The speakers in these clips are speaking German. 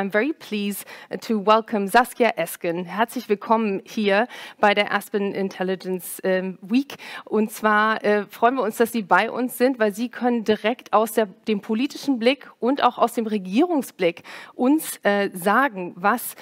I'm very pleased to welcome Saskia Esken. Herzlich willkommen hier bei der Aspen Intelligence ähm, Week. Und zwar äh, freuen wir uns, dass Sie bei uns sind, weil Sie können direkt aus der, dem politischen Blick und auch aus dem Regierungsblick uns äh, sagen, was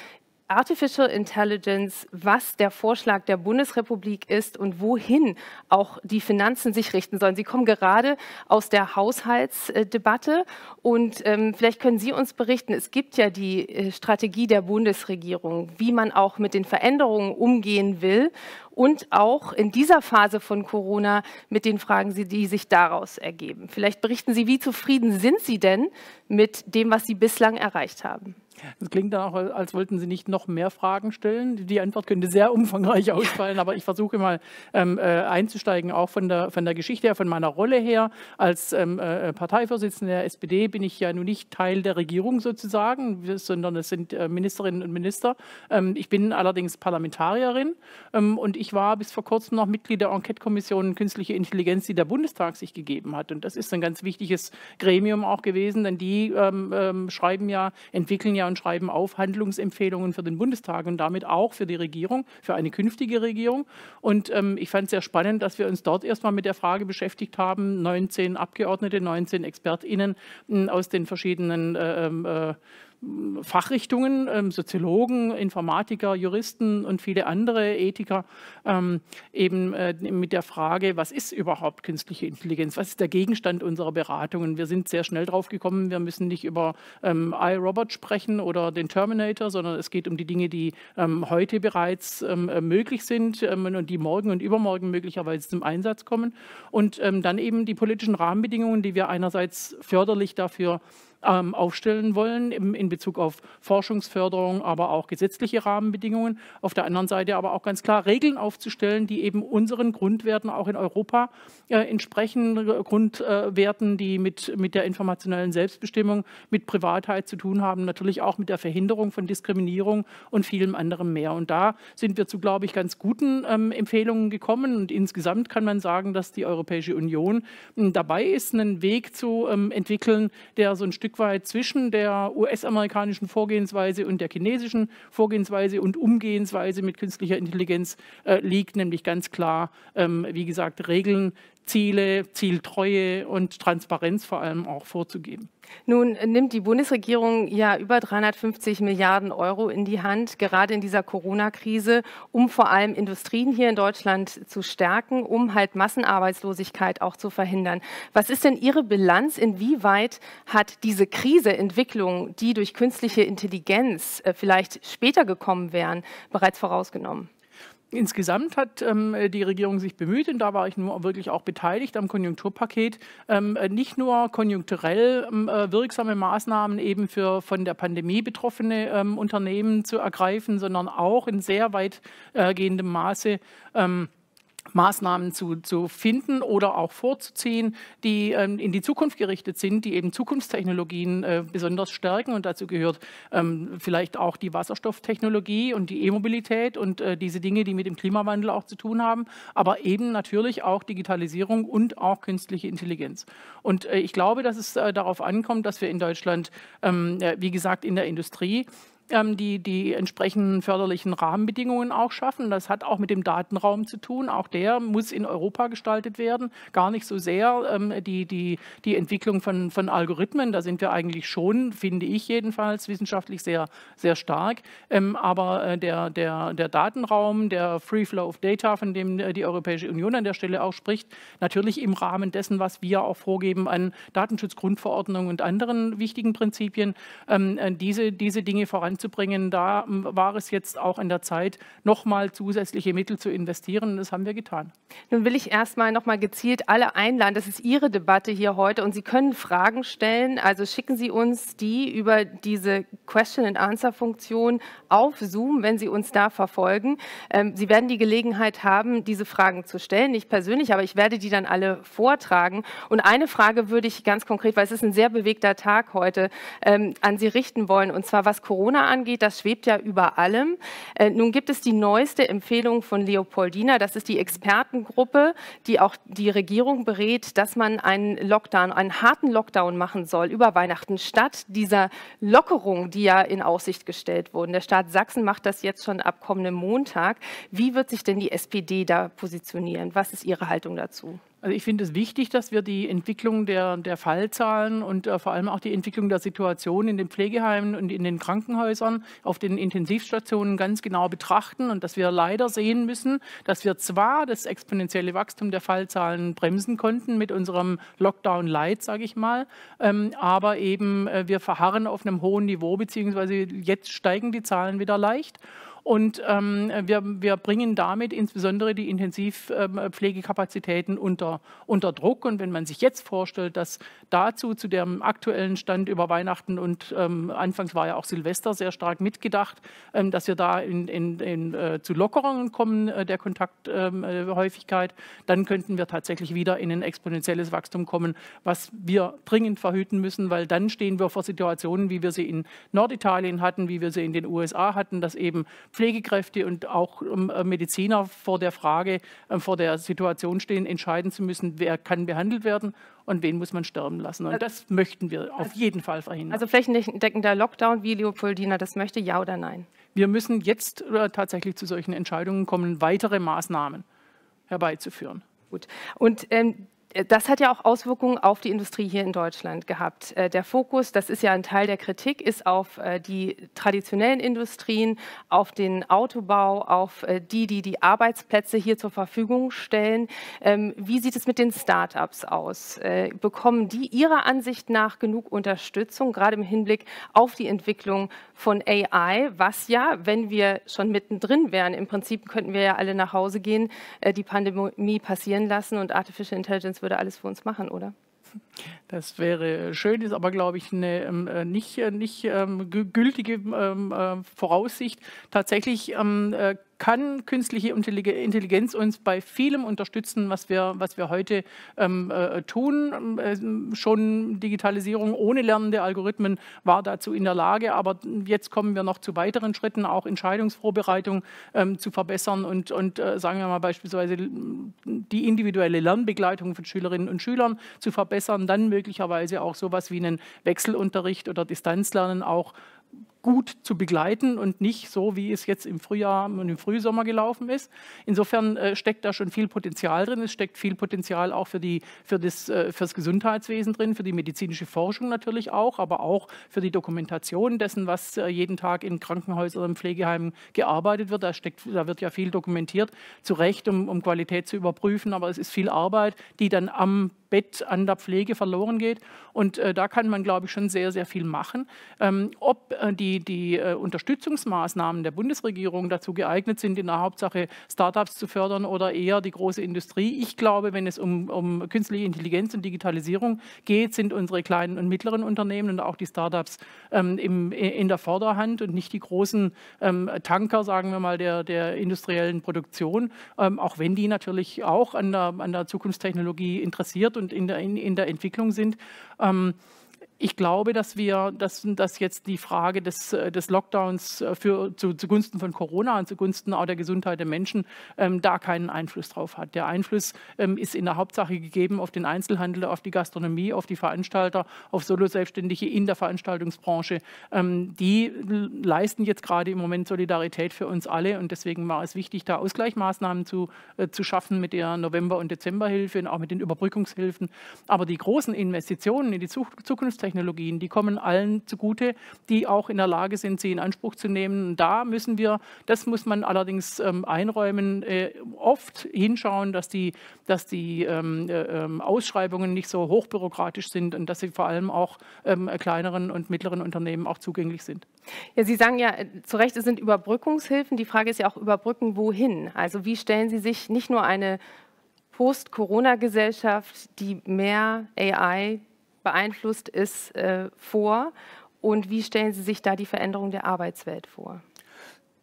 Artificial Intelligence, was der Vorschlag der Bundesrepublik ist und wohin auch die Finanzen sich richten sollen. Sie kommen gerade aus der Haushaltsdebatte und ähm, vielleicht können Sie uns berichten, es gibt ja die äh, Strategie der Bundesregierung, wie man auch mit den Veränderungen umgehen will und auch in dieser Phase von Corona mit den Fragen, die sich daraus ergeben. Vielleicht berichten Sie, wie zufrieden sind Sie denn mit dem, was Sie bislang erreicht haben? Es klingt dann auch, als wollten Sie nicht noch mehr Fragen stellen. Die Antwort könnte sehr umfangreich ausfallen, aber ich versuche mal ähm, äh, einzusteigen, auch von der, von der Geschichte her, von meiner Rolle her. Als ähm, äh, Parteivorsitzender der SPD bin ich ja nun nicht Teil der Regierung sozusagen, sondern es sind äh, Ministerinnen und Minister. Ähm, ich bin allerdings Parlamentarierin ähm, und ich war bis vor kurzem noch Mitglied der Enquete-Kommission Künstliche Intelligenz, die der Bundestag sich gegeben hat. Und das ist ein ganz wichtiges Gremium auch gewesen, denn die ähm, ähm, schreiben ja, entwickeln ja und schreiben auf Handlungsempfehlungen für den Bundestag und damit auch für die Regierung, für eine künftige Regierung. Und ähm, ich fand es sehr spannend, dass wir uns dort erstmal mit der Frage beschäftigt haben, 19 Abgeordnete, 19 ExpertInnen aus den verschiedenen äh, ähm, äh, Fachrichtungen, ähm, Soziologen, Informatiker, Juristen und viele andere Ethiker, ähm, eben äh, mit der Frage, was ist überhaupt künstliche Intelligenz? Was ist der Gegenstand unserer Beratungen? Wir sind sehr schnell drauf gekommen, wir müssen nicht über ähm, iRobot sprechen oder den Terminator, sondern es geht um die Dinge, die ähm, heute bereits ähm, äh, möglich sind ähm, und die morgen und übermorgen möglicherweise zum Einsatz kommen. Und dann eben die politischen Rahmenbedingungen, die wir einerseits förderlich dafür ähm, aufstellen wollen in, in Bezug auf Forschungsförderung, aber auch gesetzliche Rahmenbedingungen. Auf der anderen Seite aber auch ganz klar Regeln aufzustellen, die eben unseren Grundwerten auch in Europa äh, entsprechen, Grundwerten, die mit, mit der informationellen Selbstbestimmung, mit Privatheit zu tun haben, natürlich auch mit der Verhinderung von Diskriminierung und vielem anderem mehr. Und da sind wir zu, glaube ich, ganz guten ähm, Empfehlungen gekommen. Und insgesamt kann man sagen, dass die Europäische Union äh, dabei ist, einen Weg zu ähm, entwickeln, der so ein Stück Stück weit zwischen der US-amerikanischen Vorgehensweise und der chinesischen Vorgehensweise und Umgehensweise mit künstlicher Intelligenz äh, liegt, nämlich ganz klar, ähm, wie gesagt, Regeln, Ziele, Zieltreue und Transparenz vor allem auch vorzugeben. Nun nimmt die Bundesregierung ja über 350 Milliarden Euro in die Hand, gerade in dieser Corona-Krise, um vor allem Industrien hier in Deutschland zu stärken, um halt Massenarbeitslosigkeit auch zu verhindern. Was ist denn Ihre Bilanz? Inwieweit hat diese Krise, Entwicklung, die durch künstliche Intelligenz äh, vielleicht später gekommen wären, bereits vorausgenommen? Insgesamt hat ähm, die Regierung sich bemüht, und da war ich nur wirklich auch beteiligt am Konjunkturpaket, ähm, nicht nur konjunkturell ähm, äh, wirksame Maßnahmen eben für von der Pandemie betroffene ähm, Unternehmen zu ergreifen, sondern auch in sehr weitgehendem äh, Maße ähm, Maßnahmen zu, zu finden oder auch vorzuziehen, die ähm, in die Zukunft gerichtet sind, die eben Zukunftstechnologien äh, besonders stärken. Und dazu gehört ähm, vielleicht auch die Wasserstofftechnologie und die E-Mobilität und äh, diese Dinge, die mit dem Klimawandel auch zu tun haben, aber eben natürlich auch Digitalisierung und auch künstliche Intelligenz. Und äh, ich glaube, dass es äh, darauf ankommt, dass wir in Deutschland, ähm, wie gesagt, in der Industrie ähm, die die entsprechenden förderlichen Rahmenbedingungen auch schaffen. Das hat auch mit dem Datenraum zu tun. Auch der muss in Europa gestaltet werden. Gar nicht so sehr ähm, die, die, die Entwicklung von, von Algorithmen. Da sind wir eigentlich schon, finde ich jedenfalls, wissenschaftlich sehr, sehr stark. Ähm, aber äh, der, der, der Datenraum, der Free Flow of Data, von dem äh, die Europäische Union an der Stelle auch spricht, natürlich im Rahmen dessen, was wir auch vorgeben an Datenschutzgrundverordnung und anderen wichtigen Prinzipien, ähm, äh, diese, diese Dinge voranzubringen voranzubringen. Da war es jetzt auch an der Zeit, nochmal zusätzliche Mittel zu investieren. Das haben wir getan. Nun will ich erstmal nochmal gezielt alle einladen. Das ist Ihre Debatte hier heute und Sie können Fragen stellen. Also schicken Sie uns die über diese Question-and-Answer-Funktion auf Zoom, wenn Sie uns da verfolgen. Ähm, Sie werden die Gelegenheit haben, diese Fragen zu stellen. Nicht persönlich, aber ich werde die dann alle vortragen. Und eine Frage würde ich ganz konkret, weil es ist ein sehr bewegter Tag heute, ähm, an Sie richten wollen. Und zwar, was Corona angeht, das schwebt ja über allem. Äh, nun gibt es die neueste Empfehlung von Leopoldina, das ist die Expertengruppe, die auch die Regierung berät, dass man einen Lockdown, einen harten Lockdown machen soll über Weihnachten statt dieser Lockerung, die ja in Aussicht gestellt wurden. Der Staat Sachsen macht das jetzt schon ab kommendem Montag. Wie wird sich denn die SPD da positionieren? Was ist Ihre Haltung dazu? Also ich finde es wichtig, dass wir die Entwicklung der, der Fallzahlen und äh, vor allem auch die Entwicklung der Situation in den Pflegeheimen und in den Krankenhäusern auf den Intensivstationen ganz genau betrachten und dass wir leider sehen müssen, dass wir zwar das exponentielle Wachstum der Fallzahlen bremsen konnten mit unserem Lockdown Light, sage ich mal, ähm, aber eben äh, wir verharren auf einem hohen Niveau, beziehungsweise jetzt steigen die Zahlen wieder leicht. Und ähm, wir, wir bringen damit insbesondere die Intensivpflegekapazitäten ähm, unter, unter Druck. Und wenn man sich jetzt vorstellt, dass dazu zu dem aktuellen Stand über Weihnachten und ähm, anfangs war ja auch Silvester sehr stark mitgedacht, ähm, dass wir da in, in, in, äh, zu Lockerungen kommen äh, der Kontakthäufigkeit, ähm, äh, dann könnten wir tatsächlich wieder in ein exponentielles Wachstum kommen, was wir dringend verhüten müssen, weil dann stehen wir vor Situationen, wie wir sie in Norditalien hatten, wie wir sie in den USA hatten, dass eben Pflegekräfte und auch ähm, äh, Mediziner vor der Frage, äh, vor der Situation stehen, entscheiden zu müssen, wer kann behandelt werden und wen muss man sterben lassen. Und das möchten wir auf jeden Fall verhindern. Also flächendeckender Lockdown, wie Leopoldina das möchte, ja oder nein? Wir müssen jetzt äh, tatsächlich zu solchen Entscheidungen kommen, weitere Maßnahmen herbeizuführen. Gut. Und ähm, das hat ja auch Auswirkungen auf die Industrie hier in Deutschland gehabt. Äh, der Fokus, das ist ja ein Teil der Kritik, ist auf äh, die traditionellen Industrien, auf den Autobau, auf äh, die, die die Arbeitsplätze hier zur Verfügung stellen. Ähm, wie sieht es mit den Start-ups aus? Bekommen die Ihrer Ansicht nach genug Unterstützung, gerade im Hinblick auf die Entwicklung von AI, was ja, wenn wir schon mittendrin wären, im Prinzip könnten wir ja alle nach Hause gehen, die Pandemie passieren lassen und Artificial Intelligence würde alles für uns machen, oder? Das wäre schön, ist aber, glaube ich, eine ähm, äh, nicht, äh, nicht ähm, gültige ähm, äh, Voraussicht. Tatsächlich ähm, äh, kann künstliche Intelligenz uns bei vielem unterstützen, was wir, was wir heute ähm, äh, tun. Ähm, schon Digitalisierung ohne lernende Algorithmen war dazu in der Lage, aber jetzt kommen wir noch zu weiteren Schritten, auch Entscheidungsvorbereitung ähm, zu verbessern und, und äh, sagen wir mal beispielsweise die individuelle Lernbegleitung von Schülerinnen und Schülern zu verbessern, dann möglicherweise auch sowas wie einen Wechselunterricht oder Distanzlernen auch gut zu begleiten und nicht so, wie es jetzt im Frühjahr und im Frühsommer gelaufen ist. Insofern äh, steckt da schon viel Potenzial drin. Es steckt viel Potenzial auch für, die, für, das, äh, für das Gesundheitswesen drin, für die medizinische Forschung natürlich auch, aber auch für die Dokumentation dessen, was äh, jeden Tag in Krankenhäusern und Pflegeheimen gearbeitet wird. Da, steckt, da wird ja viel dokumentiert, zu Recht, um, um Qualität zu überprüfen, aber es ist viel Arbeit, die dann am Bett an der Pflege verloren geht. Und äh, da kann man, glaube ich, schon sehr, sehr viel machen. Ähm, ob äh, die, die äh, Unterstützungsmaßnahmen der Bundesregierung dazu geeignet sind, in der Hauptsache Startups zu fördern oder eher die große Industrie. Ich glaube, wenn es um, um künstliche Intelligenz und Digitalisierung geht, sind unsere kleinen und mittleren Unternehmen und auch die Startups ähm, im, in der Vorderhand und nicht die großen ähm, Tanker, sagen wir mal, der, der industriellen Produktion, ähm, auch wenn die natürlich auch an der, an der Zukunftstechnologie interessiert und in der, in, in der Entwicklung sind. Ähm, ich glaube, dass wir, dass, dass jetzt die Frage des, äh, des Lockdowns äh, für, zu, zugunsten von Corona und zugunsten auch der Gesundheit der Menschen ähm, da keinen Einfluss drauf hat. Der Einfluss ähm, ist in der Hauptsache gegeben auf den Einzelhandel, auf die Gastronomie, auf die Veranstalter, auf Solo-Selbstständige in der Veranstaltungsbranche. Ähm, die leisten jetzt gerade im Moment Solidarität für uns alle und deswegen war es wichtig, da Ausgleichsmaßnahmen zu, äh, zu schaffen mit der November- und Dezemberhilfe und auch mit den Überbrückungshilfen. Aber die großen Investitionen in die Zukunft Technologien, die kommen allen zugute, die auch in der Lage sind, sie in Anspruch zu nehmen. Da müssen wir, das muss man allerdings ähm, einräumen, äh, oft hinschauen, dass die, dass die ähm, äh, ähm, Ausschreibungen nicht so hochbürokratisch sind und dass sie vor allem auch ähm, kleineren und mittleren Unternehmen auch zugänglich sind. Ja, Sie sagen ja äh, zu Recht, es sind Überbrückungshilfen. Die Frage ist ja auch, überbrücken wohin? Also wie stellen Sie sich nicht nur eine Post-Corona-Gesellschaft, die mehr AI beeinflusst ist, äh, vor? Und wie stellen Sie sich da die Veränderung der Arbeitswelt vor?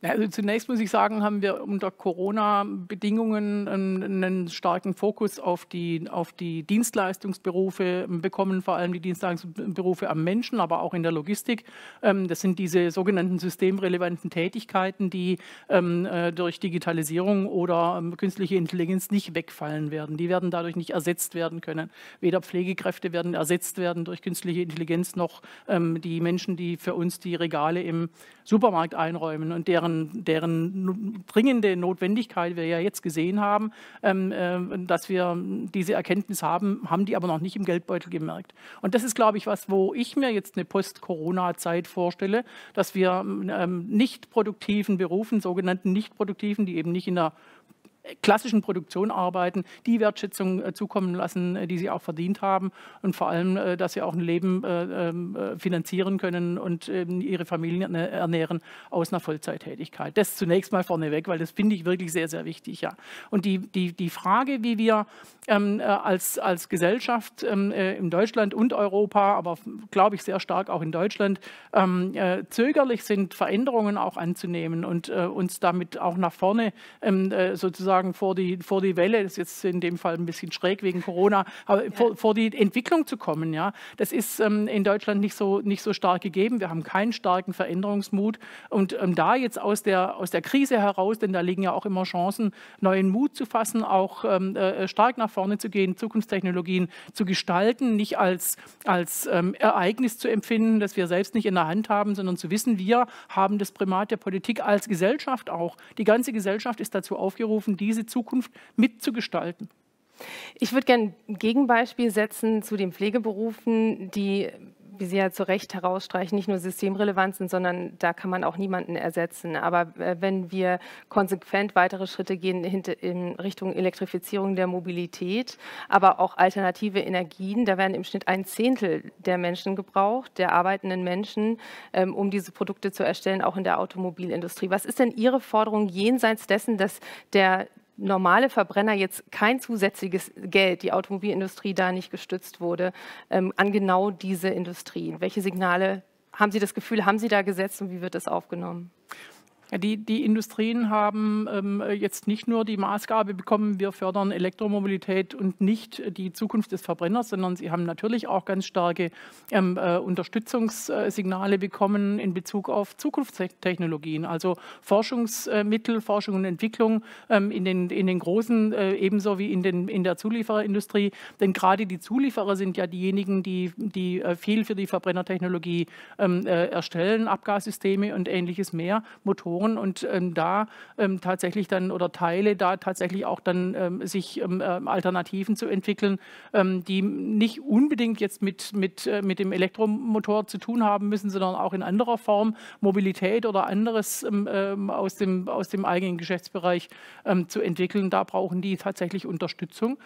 Also zunächst muss ich sagen, haben wir unter Corona-Bedingungen einen starken Fokus auf die, auf die Dienstleistungsberufe bekommen, vor allem die Dienstleistungsberufe am Menschen, aber auch in der Logistik. Ähm, das sind diese sogenannten systemrelevanten Tätigkeiten, die ähm, äh, durch Digitalisierung oder ähm, künstliche Intelligenz nicht wegfallen werden. Die werden dadurch nicht ersetzt werden können. Weder Pflegekräfte werden ersetzt werden durch künstliche Intelligenz, noch die Menschen, die für uns die Regale im Supermarkt einräumen und deren deren, deren dringende Notwendigkeit wir ja jetzt gesehen haben, ähm, äh, dass wir diese Erkenntnis haben, haben die aber noch nicht im Geldbeutel gemerkt. Und das ist, glaube ich, was, wo ich mir jetzt eine Post-Corona-Zeit vorstelle, dass wir ähm, nicht produktiven Berufen, sogenannten nicht produktiven, die eben nicht in der klassischen Produktion arbeiten, die Wertschätzung äh, zukommen lassen, äh, die sie auch verdient haben und vor allem, äh, dass sie auch ein Leben ähm, finanzieren können und ähm, ihre Familien ernähren aus einer Vollzeittätigkeit. Das zunächst mal vorneweg, weil das finde ich wirklich sehr, sehr wichtig. Ja. Und die, die, die Frage, wie wir ähm, als, als Gesellschaft in Deutschland und Europa, aber glaube ich sehr stark auch in Deutschland, zögerlich sind, Veränderungen auch anzunehmen und uns damit auch nach vorne sozusagen sozusagen vor die, vor die Welle, das ist jetzt in dem Fall ein bisschen schräg wegen Corona, aber ja. vor, vor, die Entwicklung zu kommen. Ja? Das ist ähm, in Deutschland nicht so, nicht so stark gegeben. Wir haben keinen starken Veränderungsmut. Und ähm, da jetzt aus der, aus der Krise heraus, denn da liegen ja auch immer Chancen, neuen Mut zu fassen, auch ähm, äh, stark nach vorne zu gehen, Zukunftstechnologien zu gestalten, nicht als, als ähm, Ereignis zu empfinden, das wir selbst nicht in der Hand haben, sondern zu wissen, wir haben das Primat der Politik als Gesellschaft auch. Die ganze Gesellschaft ist dazu aufgerufen, die diese Zukunft mitzugestalten. Ich würde gerne ein Gegenbeispiel setzen zu den Pflegeberufen, die, wie Sie ja zu Recht herausstreichen, nicht nur systemrelevant sind, sondern da kann man auch niemanden ersetzen. Aber äh, wenn wir konsequent weitere Schritte gehen in Richtung Elektrifizierung der Mobilität, aber auch alternative Energien, da werden im Schnitt ein Zehntel der Menschen gebraucht, der arbeitenden Menschen, ähm, um diese Produkte zu erstellen, auch in der Automobilindustrie. Was ist denn Ihre Forderung jenseits dessen, dass der normale Verbrenner jetzt kein zusätzliches Geld, die Automobilindustrie da nicht gestützt wurde, ähm, an genau diese Industrien? Welche Signale haben Sie das Gefühl, haben Sie da gesetzt und wie wird das aufgenommen? Die, die Industrien haben ähm, jetzt nicht nur die Maßgabe bekommen, wir fördern Elektromobilität und nicht die Zukunft des Verbrenners, sondern sie haben natürlich auch ganz starke ähm, äh, Unterstützungssignale bekommen in Bezug auf Zukunftstechnologien, also Forschungsmittel, Forschung und Entwicklung ähm, in, den, in den großen äh, ebenso wie in, den, in der Zuliefererindustrie. Denn gerade die Zulieferer sind ja diejenigen, die, die äh, viel für die Verbrennertechnologie ähm, äh, erstellen, Abgassysteme und ähnliches mehr, Motoren Sektoren und ähm, da ähm, tatsächlich dann oder Teile da tatsächlich auch dann ähm, sich ähm, äh, Alternativen zu entwickeln, ähm, die nicht unbedingt jetzt mit, mit, äh, mit dem Elektromotor zu tun haben müssen, sondern auch in anderer Form Mobilität oder anderes ähm, aus, dem, aus dem eigenen Geschäftsbereich zu entwickeln. Da brauchen die tatsächlich Unterstützung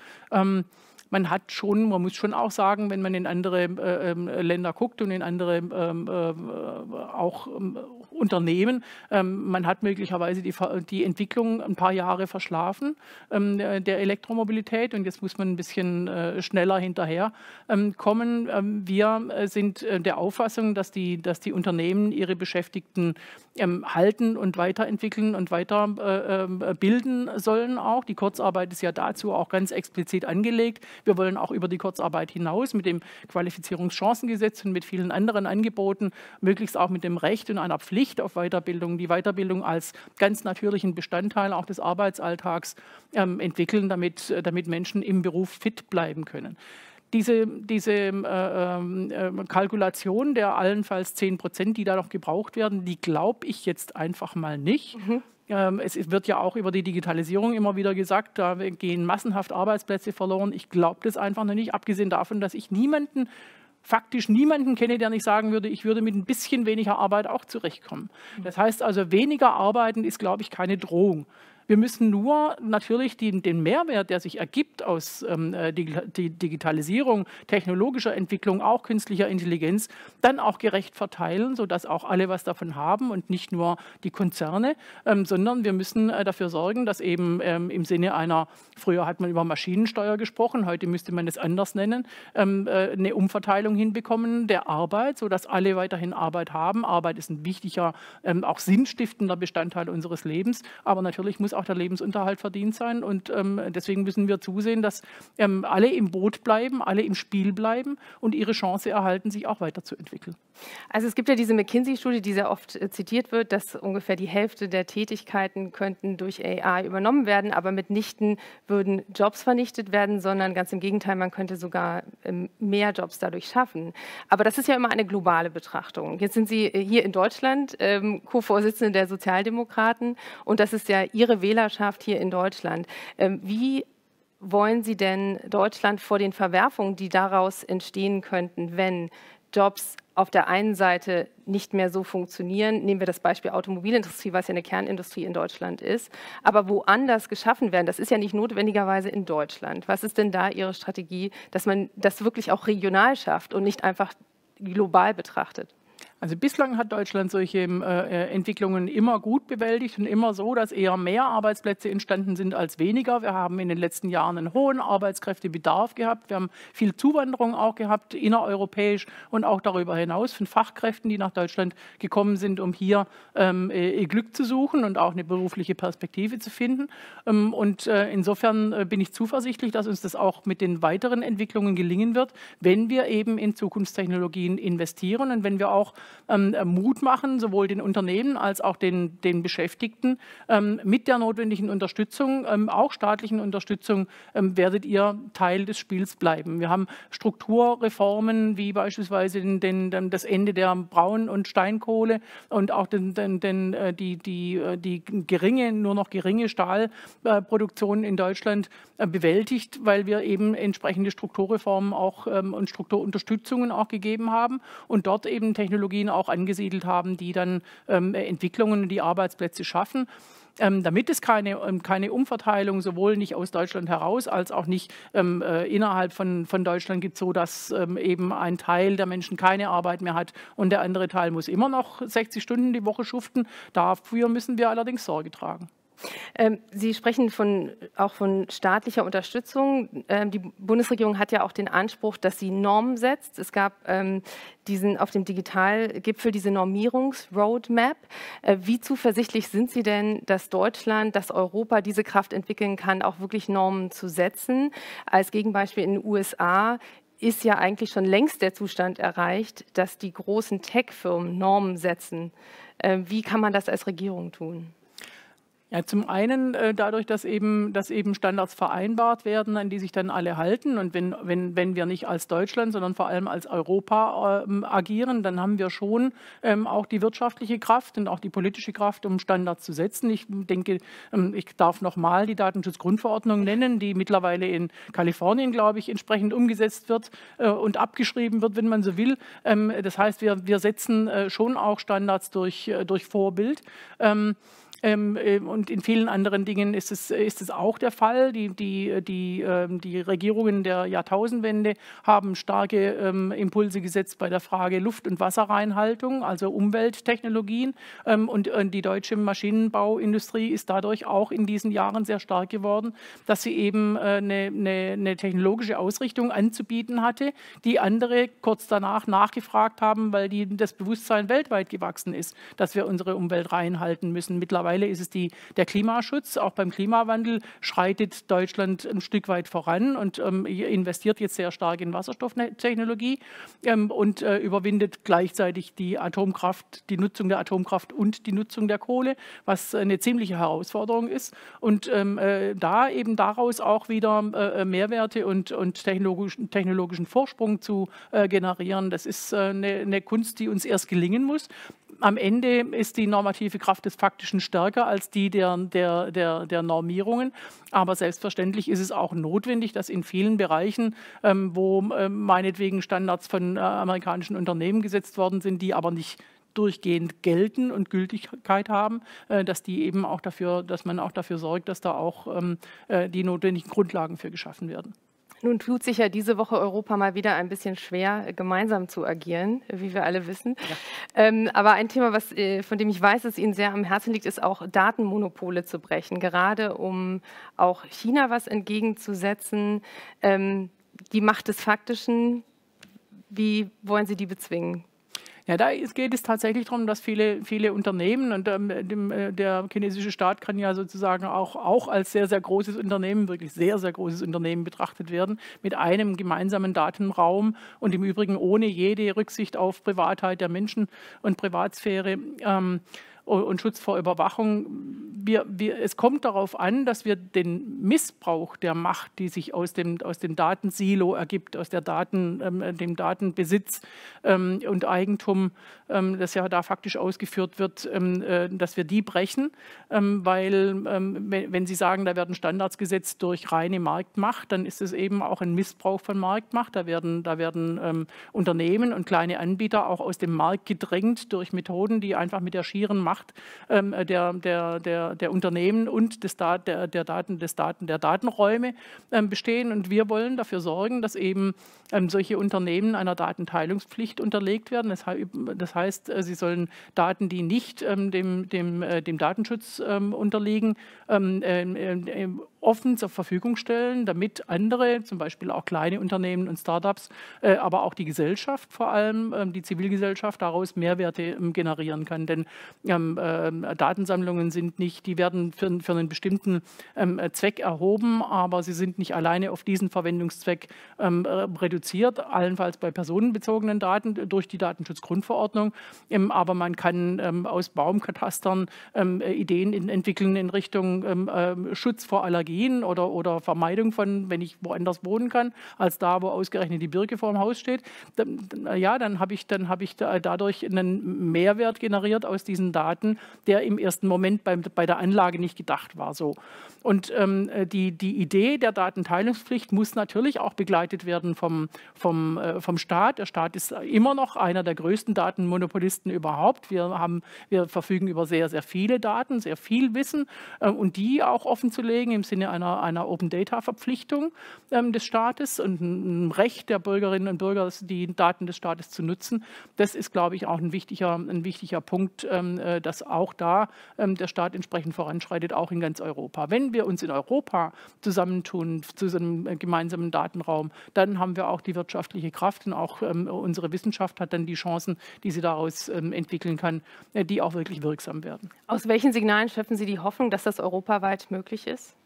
man hat schon, man muss schon auch sagen, wenn man in andere äh, äh, Länder guckt und in andere ähm, äh, auch ähm, Unternehmen, ähm, man hat möglicherweise die, die Entwicklung ein paar Jahre verschlafen ähm, der, Elektromobilität und jetzt muss man ein bisschen äh, schneller hinterher ähm, kommen. Ähm, wir äh, sind äh, der Auffassung, dass die, dass die Unternehmen ihre Beschäftigten halten und weiterentwickeln und weiterbilden sollen auch. Die Kurzarbeit ist ja dazu auch ganz explizit angelegt. Wir wollen auch über die Kurzarbeit hinaus mit dem Qualifizierungschancengesetz und mit vielen anderen Angeboten, möglichst auch mit dem Recht und einer Pflicht auf Weiterbildung, die Weiterbildung als ganz natürlichen Bestandteil auch des Arbeitsalltags ähm, entwickeln, damit, äh, damit Menschen im Beruf fit bleiben können diese, diese äh, äh, Kalkulation der allenfalls 10 Prozent, die da noch gebraucht werden, die glaube ich jetzt einfach mal nicht. Mhm. Ähm, es wird ja auch über die Digitalisierung immer wieder gesagt, da gehen massenhaft Arbeitsplätze verloren. Ich glaube das einfach noch nicht, abgesehen davon, dass ich niemanden faktisch niemanden kenne, der nicht sagen würde, ich würde mit ein bisschen weniger Arbeit auch zurechtkommen. Das heißt also, weniger arbeiten ist, glaube ich, keine Drohung. Wir müssen nur natürlich die, den Mehrwert, der sich ergibt aus ähm, äh, die Digitalisierung, technologischer Entwicklung, auch künstlicher Intelligenz, dann auch gerecht verteilen, sodass auch alle was davon haben und nicht nur die Konzerne, ähm, sondern wir müssen äh, dafür sorgen, dass eben ähm, im Sinne einer, früher hat man über Maschinensteuer gesprochen, heute müsste man es anders nennen, ähm, äh, eine Umverteilung hinbekommen der Arbeit, sodass alle weiterhin Arbeit haben. Arbeit ist ein wichtiger, ähm, auch sinnstiftender Bestandteil unseres Lebens, aber natürlich muss auch der Lebensunterhalt verdient sein und ähm, deswegen müssen wir zusehen, dass ähm, alle im Boot bleiben, alle im Spiel bleiben und ihre Chance erhalten, sich auch weiterzuentwickeln. Also es gibt ja diese McKinsey-Studie, die sehr oft äh, zitiert wird, dass ungefähr die Hälfte der Tätigkeiten könnten durch AI übernommen werden, aber mitnichten würden Jobs vernichtet werden, sondern ganz im Gegenteil, man könnte sogar ähm, mehr Jobs dadurch schaffen. Aber das ist ja immer eine globale Betrachtung. Jetzt sind Sie äh, hier in Deutschland ähm, Co-Vorsitzende der Sozialdemokraten und das ist ja Ihre Wählerschaft hier in Deutschland. Ähm, wie wollen Sie denn Deutschland vor den Verwerfungen, die daraus entstehen könnten, wenn Jobs auf der einen Seite nicht mehr so funktionieren. Nehmen wir das Beispiel Automobilindustrie, was ja eine Kernindustrie in Deutschland ist, aber woanders geschaffen werden. Das ist ja nicht notwendigerweise in Deutschland. Was ist denn da Ihre Strategie, dass man das wirklich auch regional schafft und nicht einfach global betrachtet? Also bislang hat Deutschland solche ähm, äh, Entwicklungen immer gut bewältigt und immer so, dass eher mehr Arbeitsplätze entstanden sind als weniger. Wir haben in den letzten Jahren einen hohen Arbeitskräftebedarf gehabt. Wir haben viel Zuwanderung auch gehabt, innereuropäisch und auch darüber hinaus von Fachkräften, die nach Deutschland gekommen sind, um hier ähm, ihr Glück zu suchen und auch eine berufliche Perspektive zu finden. Ähm, und äh, insofern äh, bin ich zuversichtlich, dass uns das auch mit den weiteren Entwicklungen gelingen wird, wenn wir eben in Zukunftstechnologien investieren und wenn wir auch ähm, Mut machen, sowohl den Unternehmen als auch den, den Beschäftigten. Ähm, mit der notwendigen Unterstützung, ähm, auch staatlichen Unterstützung, werdet ihr Teil des Spiels bleiben. Wir haben Strukturreformen wie beispielsweise den, den, das Ende der Braun- und Steinkohle und auch den, äh, die, die, äh, die geringe, nur noch geringe Stahlproduktion in Deutschland äh, bewältigt, weil wir eben entsprechende Strukturreformen auch und Strukturunterstützungen auch gegeben haben und dort eben Technologien Technologien auch angesiedelt haben, die dann ähm, Entwicklungen und die Arbeitsplätze schaffen. Ähm, damit es keine, ähm, keine Umverteilung sowohl nicht aus Deutschland heraus als auch nicht ähm, äh, innerhalb von, von Deutschland gibt, so dass ähm, eben ein Teil der Menschen keine Arbeit mehr hat und der andere Teil muss immer noch 60 Stunden die Woche schuften. Dafür müssen wir allerdings Sorge tragen. Ähm, Sie sprechen von, auch von staatlicher Unterstützung. Ähm, die Bundesregierung hat ja auch den Anspruch, dass sie Normen setzt. Es gab ähm, diesen, auf dem Digitalgipfel diese Normierungsroadmap. Äh, wie zuversichtlich sind Sie denn, dass Deutschland, dass Europa diese Kraft entwickeln kann, auch wirklich Normen zu setzen? Als Gegenbeispiel in den USA ist ja eigentlich schon längst der Zustand erreicht, dass die großen Tech-Firmen Normen setzen. Äh, wie kann man das als Regierung tun? Ja, zum einen äh, dadurch, dass eben, dass eben Standards vereinbart werden, an die sich dann alle halten. Und wenn, wenn, wenn wir nicht als Deutschland, sondern vor allem als Europa ähm, agieren, dann haben wir schon ähm, auch die wirtschaftliche Kraft und auch die politische Kraft, um Standards zu setzen. Ich denke, ähm, ich darf nochmal die Datenschutzgrundverordnung nennen, die mittlerweile in Kalifornien, glaube ich, entsprechend umgesetzt wird äh, und abgeschrieben wird, wenn man so will. Ähm, das heißt, wir, wir setzen äh, schon auch Standards durch, äh, durch Vorbild. Ähm, ähm, und in vielen anderen Dingen ist es, ist es auch der Fall. Die, die, die, ähm, die Regierungen der Jahrtausendwende haben starke ähm, Impulse gesetzt bei der Frage Luft- und Wasserreinhaltung, also Umwelttechnologien. Ähm, und, und, die deutsche Maschinenbauindustrie ist dadurch auch in diesen Jahren sehr stark geworden, dass sie eben äh, eine, eine, eine technologische Ausrichtung anzubieten hatte, die andere kurz danach nachgefragt haben, weil die, das Bewusstsein weltweit gewachsen ist, dass wir unsere Umwelt reinhalten müssen. Mittlerweile Mittlerweile ist es die, der Klimaschutz. Auch beim Klimawandel schreitet Deutschland ein Stück weit voran und ähm, investiert jetzt sehr stark in Wasserstofftechnologie ähm, und äh, überwindet gleichzeitig die Atomkraft, die Nutzung der Atomkraft und die Nutzung der Kohle, was eine ziemliche Herausforderung ist. Und ähm, äh, da eben daraus auch wieder äh, Mehrwerte und, und technologischen, technologischen Vorsprung zu äh, generieren, das ist äh, eine, eine Kunst, die uns erst gelingen muss am Ende ist die normative Kraft des Faktischen stärker als die der, der, der, der Normierungen. Aber selbstverständlich ist es auch notwendig, dass in vielen Bereichen, ähm, wo ähm, meinetwegen Standards von äh, amerikanischen Unternehmen gesetzt worden sind, die aber nicht durchgehend gelten und Gültigkeit haben, äh, dass die eben auch dafür, dass man auch dafür sorgt, dass da auch ähm, äh, die notwendigen Grundlagen für geschaffen werden. Nun tut sich ja diese Woche Europa mal wieder ein bisschen schwer, gemeinsam zu agieren, wie wir alle wissen. Ja. Ähm, aber ein Thema, was, äh, von dem ich weiß, dass Ihnen sehr am Herzen liegt, ist auch Datenmonopole zu brechen, gerade um auch China was entgegenzusetzen. Ähm, die Macht des Faktischen, wie wollen Sie die bezwingen? Ja, da geht es tatsächlich darum, dass viele, viele Unternehmen und ähm, äh, der chinesische Staat kann ja sozusagen auch, auch als sehr, sehr großes Unternehmen, wirklich sehr, sehr großes Unternehmen betrachtet werden, mit einem gemeinsamen Datenraum und im Übrigen ohne jede Rücksicht auf Privatheit der Menschen und Privatsphäre. Ähm, und Schutz vor Überwachung. Wir, wir, es kommt darauf an, dass wir den Missbrauch der Macht, die sich aus dem, aus dem Datensilo ergibt, aus der Daten, ähm, dem Datenbesitz ähm, und Eigentum, das ja da faktisch ausgeführt wird, ähm, äh, dass wir die brechen, ähm, weil ähm, wenn Sie sagen, da werden Standards gesetzt durch reine Marktmacht, dann ist es eben auch ein Missbrauch von Marktmacht. Da werden, da werden Unternehmen und kleine Anbieter auch aus dem Markt gedrängt durch Methoden, die einfach mit der schieren Macht ähm, der, der, der, der Unternehmen und des der, der, Daten, des Daten, der Datenräume ähm, bestehen. Und wir wollen dafür sorgen, dass eben ähm, solche Unternehmen einer Datenteilungspflicht unterlegt werden. Das, das heißt, äh, sie sollen Daten, die nicht ähm, dem, dem, äh, dem Datenschutz ähm, unterliegen, ähm, äh, offen zur Verfügung stellen, damit andere, zum Beispiel auch kleine Unternehmen und Startups, äh, aber auch die Gesellschaft vor allem, ähm, die Zivilgesellschaft daraus Mehrwerte ähm, generieren kann. Denn ähm, äh, Datensammlungen sind nicht, die werden für, für einen bestimmten ähm, Zweck erhoben, aber sie sind nicht alleine auf diesen Verwendungszweck ähm, äh, reduziert, allenfalls bei personenbezogenen Daten durch die Datenschutzgrundverordnung. Ähm, aber man kann aus Baumkatastern Ideen in, entwickeln in Richtung Schutz vor Allergien Allergien oder, oder Vermeidung von, wenn ich woanders wohnen kann, als da, wo ausgerechnet die Birke vor dem Haus steht, dann, ja, dann habe ich, dann hab ich da, dadurch einen Mehrwert generiert aus diesen Daten, der im ersten Moment bei, bei der Anlage nicht gedacht war. So. Und ähm, die, die Idee der Datenteilungspflicht muss natürlich auch begleitet werden vom, vom, äh, vom Staat. Der Staat ist immer noch einer der größten Datenmonopolisten überhaupt. Wir, haben, wir verfügen über sehr, sehr viele Daten, sehr viel Wissen äh, und die auch offenzulegen im Sinne Sinne einer, einer Open Data Verpflichtung ähm, des Staates und ein Recht der Bürgerinnen und Bürger, die Daten des Staates zu nutzen. Das ist, glaube ich, auch ein wichtiger, ein wichtiger Punkt, ähm, äh, dass auch da ähm, der Staat entsprechend voranschreitet, auch in ganz Europa. Wenn wir uns in Europa zusammentun zu einem äh, gemeinsamen Datenraum, dann haben wir auch die wirtschaftliche Kraft und auch ähm, unsere Wissenschaft hat dann die Chancen, die sie daraus ähm, entwickeln kann, äh, die auch wirklich wirksam werden. Aus welchen Signalen schöpfen Sie die Hoffnung, dass das europaweit möglich ist?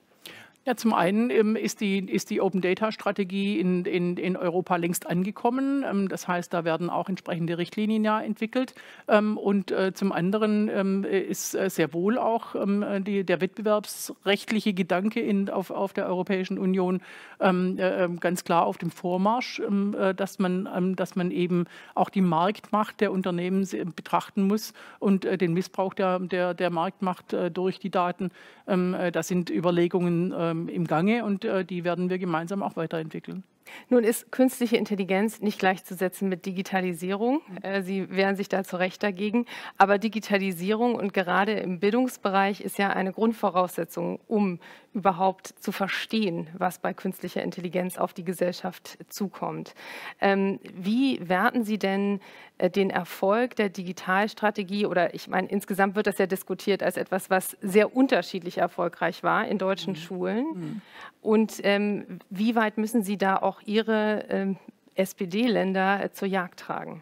Ja, zum einen ähm, ist, die, ist die Open Data Strategie in, in, in Europa längst angekommen. Ähm, das heißt, da werden auch entsprechende Richtlinien ja entwickelt. Ähm, und äh, zum anderen ähm, ist äh, sehr wohl auch ähm, die, der wettbewerbsrechtliche Gedanke in, auf, auf der Europäischen Union ähm, äh, ganz klar auf dem Vormarsch, äh, dass, man, dass man eben auch die Marktmacht der Unternehmen betrachten muss und äh, den Missbrauch der, der, der Marktmacht äh, durch die Daten. das sind Überlegungen, ähm, im Gange und äh, die werden wir gemeinsam auch weiterentwickeln. Nun ist künstliche Intelligenz nicht gleichzusetzen mit Digitalisierung. Äh, Sie wehren sich da zu Recht dagegen. Aber Digitalisierung und gerade im Bildungsbereich ist ja eine Grundvoraussetzung, um überhaupt zu verstehen, was bei künstlicher Intelligenz auf die Gesellschaft zukommt. Ähm, wie werten Sie denn äh, den Erfolg der Digitalstrategie oder ich meine, insgesamt wird das ja diskutiert als etwas, was sehr unterschiedlich erfolgreich war in deutschen mhm. Schulen. Mhm. Und ähm, wie weit müssen Sie da auch Ihre ähm, SPD-Länder äh, zur Jagd tragen?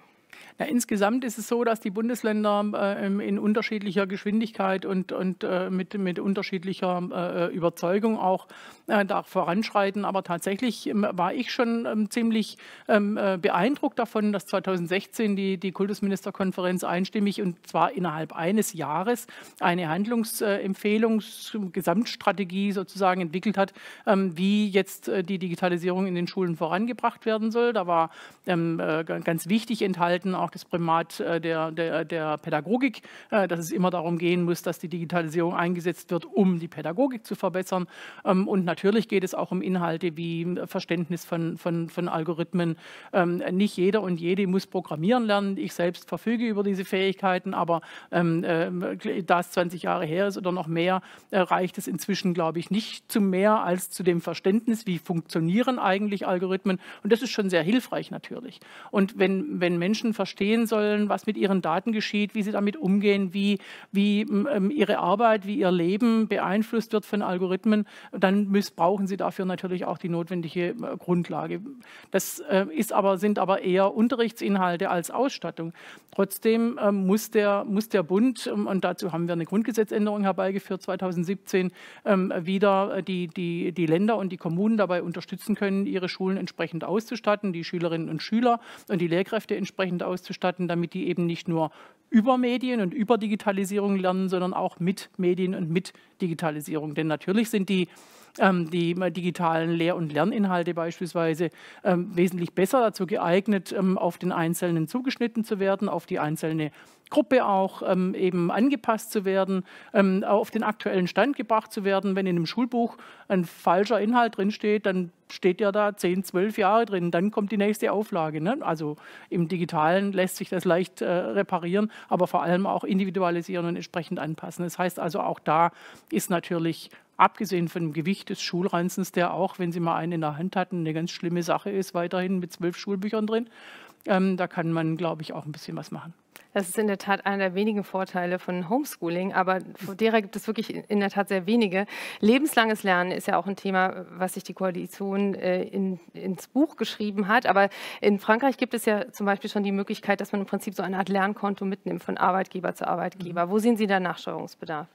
Ja, insgesamt ist es so, dass die Bundesländer äh, in unterschiedlicher Geschwindigkeit und, und äh, mit, mit unterschiedlicher äh, Überzeugung auch äh, da voranschreiten. Aber tatsächlich ähm, war ich schon ähm, ziemlich ähm, äh, beeindruckt davon, dass 2016 die, die Kultusministerkonferenz einstimmig und zwar innerhalb eines Jahres eine Handlungsempfehlung, Gesamtstrategie sozusagen entwickelt hat, ähm, wie jetzt äh, die Digitalisierung in den Schulen vorangebracht werden soll. Da war ähm, ganz wichtig enthalten auch das Primat äh, der, der, der Pädagogik, äh, dass es immer darum gehen muss, dass die Digitalisierung eingesetzt wird, um die Pädagogik zu verbessern. Ähm, und natürlich geht es auch um Inhalte wie Verständnis von, von, von Algorithmen. Ähm, nicht jeder und jede muss programmieren lernen. Ich selbst verfüge über diese Fähigkeiten, aber ähm, äh, da es 20 Jahre her ist oder noch mehr, reicht es inzwischen, glaube ich, nicht zu mehr als zu dem Verständnis, wie funktionieren eigentlich Algorithmen. Und das ist schon sehr hilfreich natürlich. Und wenn, wenn Menschen verstehen sollen, was mit ihren Daten geschieht, wie sie damit umgehen, wie, wie ähm, ihre Arbeit, wie ihr Leben beeinflusst wird von Algorithmen, dann missbrauchen sie dafür natürlich auch die notwendige äh, Grundlage. Das äh, ist aber, sind aber eher Unterrichtsinhalte als Ausstattung. Trotzdem äh, muss, der, muss der Bund, ähm, und dazu haben wir eine Grundgesetzänderung herbeigeführt 2017, ähm, wieder die, die, die Länder und die Kommunen dabei unterstützen können, ihre Schulen entsprechend auszustatten, die Schülerinnen und Schüler und die Lehrkräfte entsprechend auszustatten, damit die eben nicht nur über Medien und über Digitalisierung lernen, sondern auch mit Medien und mit Digitalisierung. Denn natürlich sind die ähm, die digitalen Lehr- und Lerninhalte beispielsweise ähm, wesentlich besser dazu geeignet, ähm, auf den Einzelnen zugeschnitten zu werden, auf die einzelne Gruppe auch ähm, eben angepasst zu werden, ähm, auf den aktuellen Stand gebracht zu werden. Wenn in einem Schulbuch ein falscher Inhalt drinsteht, dann steht ja da 10, 12 Jahre drin, dann kommt die nächste Auflage. Ne? Also im Digitalen lässt sich das leicht äh, reparieren, aber vor allem auch individualisieren und entsprechend anpassen. Das heißt also, auch da ist natürlich abgesehen von dem Gewicht des Schulranzens, der auch, wenn Sie mal einen in der Hand hatten, eine ganz schlimme Sache ist, weiterhin mit zwölf Schulbüchern drin. Ähm, da kann man, glaube ich, auch ein bisschen was machen. Das ist in der Tat einer der wenigen Vorteile von Homeschooling, aber derer gibt es wirklich in der Tat sehr wenige. Lebenslanges Lernen ist ja auch ein Thema, was sich die Koalition äh, in, ins Buch geschrieben hat. Aber in Frankreich gibt es ja zum Beispiel schon die Möglichkeit, dass man im Prinzip so eine Art Lernkonto mitnimmt von Arbeitgeber zu Arbeitgeber. Mhm. Wo sehen Sie da Nachsteuerungsbedarf?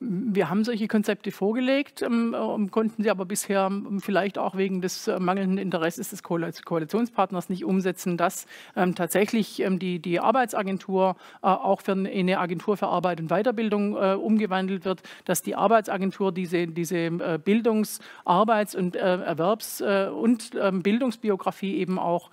Wir haben solche Konzepte vorgelegt, ähm, ähm, konnten sie aber bisher ähm, vielleicht auch wegen des äh, mangelnden Interesses des Koalitionspartners nicht umsetzen, dass tatsächlich die, die Arbeitsagentur äh, auch für eine Agentur für Arbeit und Weiterbildung äh, umgewandelt wird, dass die Arbeitsagentur diese, diese Bildungs-, Arbeits- und Erwerbs- und Bildungsbiografie eben auch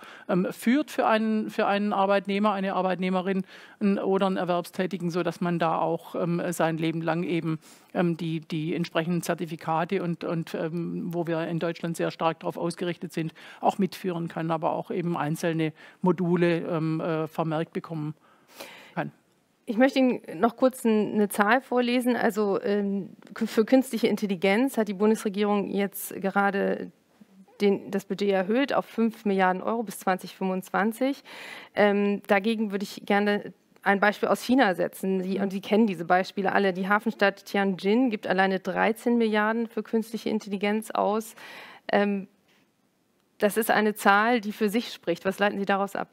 führt für einen, für einen Arbeitnehmer, eine Arbeitnehmerin oder einen Erwerbstätigen, sodass man da auch sein Leben lang eben die, die entsprechenden Zertifikate und, und ähm, wo wir in Deutschland sehr stark darauf ausgerichtet sind, auch mitführen kann, aber auch eben einzelne Module ähm, äh, vermerkt bekommen kann. Ich möchte Ihnen noch kurz eine Zahl vorlesen. Also ähm, für künstliche Intelligenz hat die Bundesregierung jetzt gerade den, das Budget erhöht auf 5 Milliarden Euro bis 2025. Ähm, dagegen würde ich gerne ein Beispiel aus China setzen. Sie, und Sie kennen diese Beispiele alle. Die Hafenstadt Tianjin gibt alleine 13 Milliarden für künstliche Intelligenz aus. Ähm, das ist eine Zahl, die für sich spricht. Was leiten Sie daraus ab?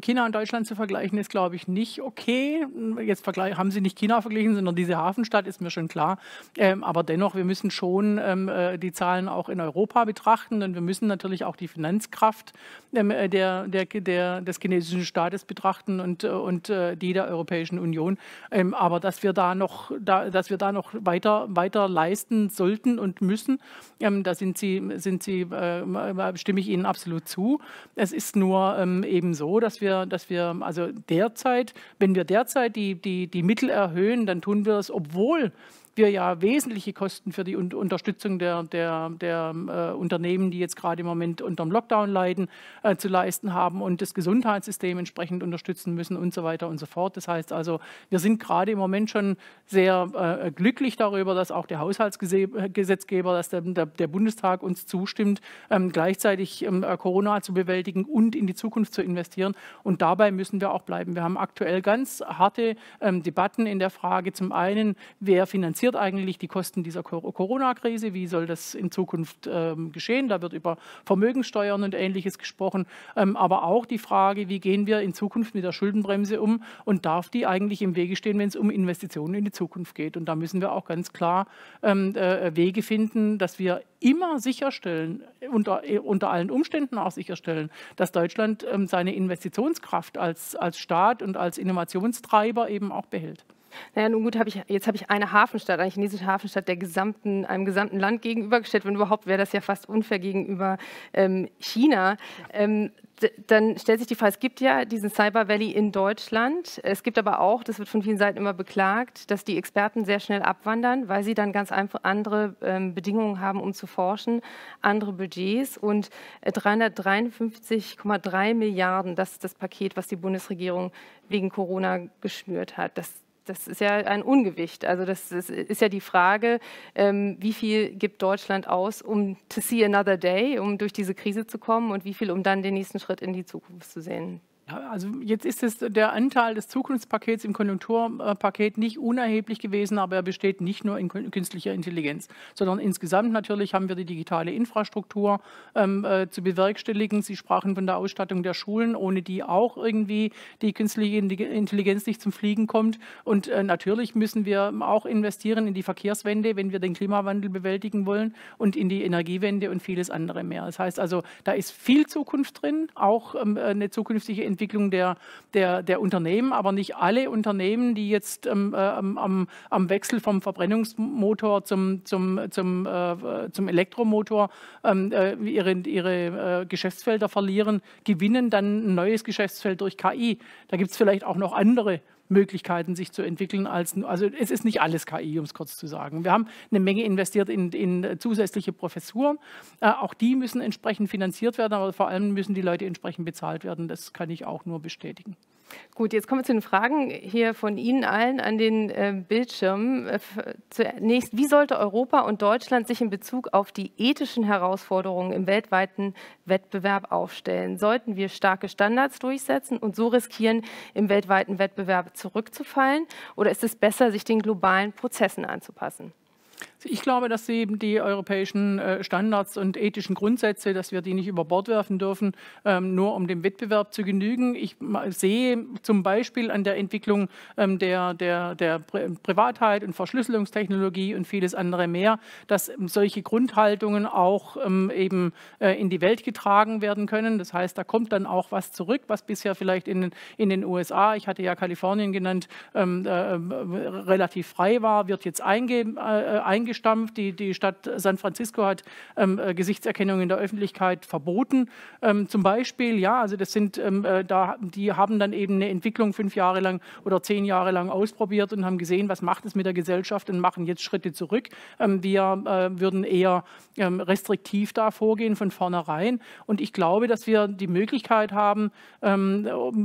China und Deutschland zu vergleichen, ist, glaube ich, nicht okay. Jetzt haben Sie nicht China verglichen, sondern diese Hafenstadt, ist mir schon klar. Ähm, aber dennoch, wir müssen schon ähm, äh, die Zahlen auch in Europa betrachten und wir müssen natürlich auch die Finanzkraft ähm, äh, der, der, der, des chinesischen Staates betrachten und, äh, und äh, die der Europäischen Union. Ähm, aber dass wir da noch, da, dass wir da noch weiter, weiter leisten sollten und müssen, ähm, da sind Sie, sind Sie äh, stimme ich Ihnen absolut zu. Es ist nur ähm, eben so, dass wir, dass wir also derzeit, wenn wir derzeit die, die, die Mittel erhöhen, dann tun wir es, obwohl wir ja wesentliche Kosten für die Unterstützung der, der, der äh, Unternehmen, die jetzt gerade im Moment unter dem Lockdown leiden, äh, zu leisten haben und das Gesundheitssystem entsprechend unterstützen müssen und so weiter und so fort. Das heißt also, wir sind gerade im Moment schon sehr äh, glücklich darüber, dass auch der Haushaltsgesetzgeber, dass der, der, der Bundestag uns zustimmt, ähm, gleichzeitig ähm, Corona zu bewältigen und in die Zukunft zu investieren. Und dabei müssen wir auch bleiben. Wir haben aktuell ganz harte ähm, Debatten in der Frage zum einen, wer finanziert finanziert eigentlich die Kosten dieser Corona-Krise? Wie soll das in Zukunft ähm, geschehen? Da wird über Vermögenssteuern und Ähnliches gesprochen. Ähm, aber auch die Frage, wie gehen wir in Zukunft mit der Schuldenbremse um und darf die eigentlich im Wege stehen, wenn es um Investitionen in die Zukunft geht? Und da müssen wir auch ganz klar ähm, äh, Wege finden, dass wir immer sicherstellen, unter, äh, unter allen Umständen auch sicherstellen, dass Deutschland ähm, seine Investitionskraft als, als Staat und als Innovationstreiber eben auch behält. Naja, nun gut, hab ich, jetzt habe ich eine Hafenstadt, eine chinesische Hafenstadt der gesamten, einem gesamten Land gegenübergestellt. Wenn überhaupt, wäre das ja fast unfair gegenüber ähm, China. Ähm, dann stellt sich die Frage, es gibt ja diesen Cyber Valley in Deutschland. Es gibt aber auch, das wird von vielen Seiten immer beklagt, dass die Experten sehr schnell abwandern, weil sie dann ganz einfach andere ähm, Bedingungen haben, um zu forschen, andere Budgets. Und 353,3 äh, Milliarden, das ist das Paket, was die Bundesregierung wegen Corona geschnürt hat. Das das ist ja ein Ungewicht. Also das, das ist ja die Frage, ähm, wie viel gibt Deutschland aus, um to see another day, um durch diese Krise zu kommen und wie viel, um dann den nächsten Schritt in die Zukunft zu sehen. Also jetzt ist es der Anteil des Zukunftspakets im Konjunkturpaket nicht unerheblich gewesen, aber er besteht nicht nur in künstlicher Intelligenz, sondern insgesamt natürlich haben wir die digitale Infrastruktur ähm, äh, zu bewerkstelligen. Sie sprachen von der Ausstattung der Schulen, ohne die auch irgendwie die künstliche Intelligenz nicht zum Fliegen kommt. Und äh, natürlich müssen wir auch investieren in die Verkehrswende, wenn wir den Klimawandel bewältigen wollen und in die Energiewende und vieles andere mehr. Das heißt also, da ist viel Zukunft drin, auch ähm, eine zukünftige Entwicklung der, der, der Unternehmen, aber nicht alle Unternehmen, die jetzt ähm, äh, am, am Wechsel vom Verbrennungsmotor zum, zum, zum, äh, zum Elektromotor ähm, äh, ihre, ihre äh, Geschäftsfelder verlieren, gewinnen dann ein neues Geschäftsfeld durch KI. Da gibt es vielleicht auch noch andere Möglichkeiten, sich zu entwickeln. Als, also es ist nicht alles KI, um es kurz zu sagen. Wir haben eine Menge investiert in, in zusätzliche Professuren. Äh, auch die müssen entsprechend finanziert werden, aber vor allem müssen die Leute entsprechend bezahlt werden. Das kann ich auch nur bestätigen. Gut, jetzt kommen wir zu den Fragen hier von Ihnen allen an den äh, Bildschirmen. Äh, zunächst, wie sollte Europa und Deutschland sich in Bezug auf die ethischen Herausforderungen im weltweiten Wettbewerb aufstellen? Sollten wir starke Standards durchsetzen und so riskieren, im weltweiten Wettbewerb zurückzufallen? Oder ist es besser, sich den globalen Prozessen anzupassen? Ich glaube, dass eben die europäischen äh, Standards und ethischen Grundsätze, dass wir die nicht über Bord werfen dürfen, ähm, nur um dem Wettbewerb zu genügen. Ich sehe zum Beispiel an der Entwicklung ähm, der, der, der Privatheit und Verschlüsselungstechnologie und vieles andere mehr, dass solche Grundhaltungen auch ähm, eben äh, in die Welt getragen werden können. Das heißt, da kommt dann auch was zurück, was bisher vielleicht in, in den USA, ich hatte ja Kalifornien genannt, äh, relativ frei war, wird jetzt einge, eingeschränkt eingestampft. Die, die Stadt San Francisco hat ähm, äh, Gesichtserkennung in der Öffentlichkeit verboten. Ähm, zum Beispiel, ja, also das sind, ähm, äh, da, die haben dann eben eine Entwicklung fünf Jahre lang oder zehn Jahre lang ausprobiert und haben gesehen, was macht es mit der Gesellschaft und machen jetzt Schritte zurück. Ähm, wir äh, würden eher ähm, restriktiv da vorgehen von vornherein. Und ich glaube, dass wir die Möglichkeit haben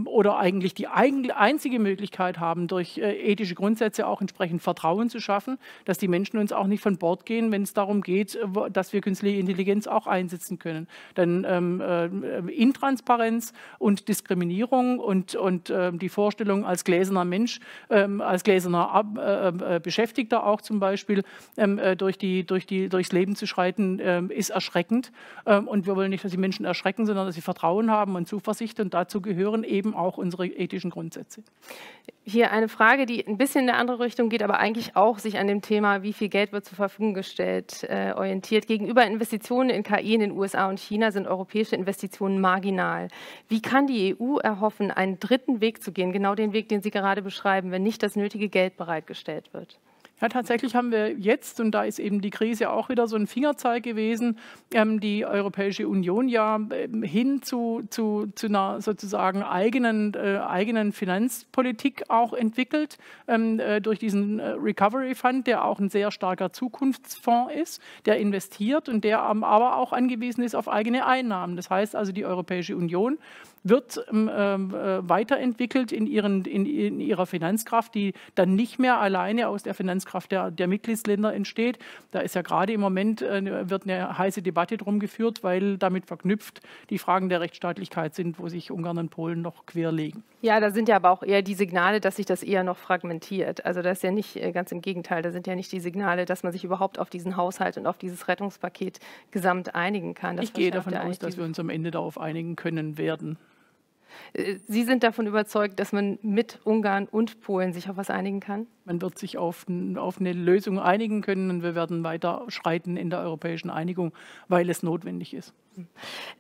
oder eigentlich die einzige Möglichkeit haben, durch äh, ethische Grundsätze auch entsprechend Vertrauen zu schaffen, dass die Menschen uns auch nicht nicht von Bord gehen, wenn es darum geht, äh, dass wir künstliche Intelligenz auch einsetzen können. Denn ähm, äh, Intransparenz und Diskriminierung und, und äh, die Vorstellung als gläserner Mensch, ähm, als gläserner Ab äh, äh Beschäftigter auch zum Beispiel ähm, äh, durch die, durch die, durchs Leben zu schreiten, ähm, ist erschreckend. Ähm, und wir wollen nicht, dass die Menschen erschrecken, sondern dass sie Vertrauen haben und Zuversicht. Und dazu gehören eben auch unsere ethischen Grundsätze. Hier eine Frage, die ein bisschen in eine andere Richtung geht, aber eigentlich auch sich an dem Thema, wie viel Geld wird zur Verfügung gestellt, äh, orientiert. Gegenüber Investitionen in KI in den USA und China sind europäische Investitionen marginal. Wie kann die EU erhoffen, einen dritten Weg zu gehen, genau den Weg, den Sie gerade beschreiben, wenn nicht das nötige Geld bereitgestellt wird? Ja, tatsächlich haben wir jetzt, und da ist eben die Krise auch wieder so ein Fingerzeig gewesen, ähm, die Europäische Union ja ähm, hin zu, zu, zu einer sozusagen eigenen, äh, eigenen Finanzpolitik auch entwickelt, ähm, äh, durch diesen äh, Recovery Fund, der auch ein sehr starker Zukunftsfonds ist, der investiert und der aber auch angewiesen ist auf eigene Einnahmen. Das heißt also, die Europäische Union wird ähm, äh, weiterentwickelt in, ihren, in, in, ihrer Finanzkraft, die dann nicht mehr alleine aus der Finanzkraft der, der Mitgliedsländer entsteht. Da ist ja gerade im Moment äh, wird eine heiße Debatte drum geführt, weil damit verknüpft die Fragen der Rechtsstaatlichkeit sind, wo sich Ungarn und Polen noch querlegen. Ja, da sind ja aber auch eher die Signale, dass sich das eher noch fragmentiert. Also das ist ja nicht äh, ganz im Gegenteil, da sind ja nicht die Signale, dass man sich überhaupt auf diesen Haushalt und auf dieses Rettungspaket gesamt einigen kann. Das ich gehe davon aus, dass wir uns am Ende darauf einigen können werden. Äh, Sie sind davon überzeugt, dass man mit Ungarn und Polen sich auf was einigen kann? Man wird sich auf, auf eine Lösung einigen können und wir werden weiter schreiten in der europäischen Einigung, weil es notwendig ist.